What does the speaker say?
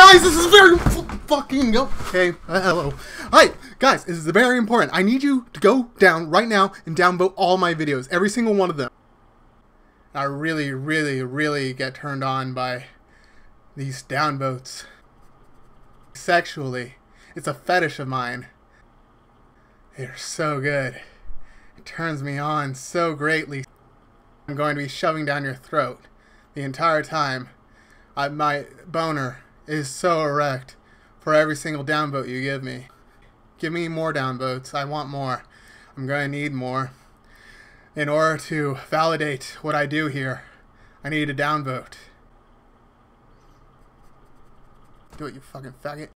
guys, this is very fucking okay. Uh, hello. Hi, guys, this is very important. I need you to go down right now and downvote all my videos, every single one of them. I really, really, really get turned on by these downvotes. Sexually, it's a fetish of mine. They're so good. It turns me on so greatly. I'm going to be shoving down your throat the entire time. I, my boner is so erect for every single downvote you give me. Give me more downvotes. I want more. I'm going to need more. In order to validate what I do here, I need a downvote. Do it, you fucking faggot.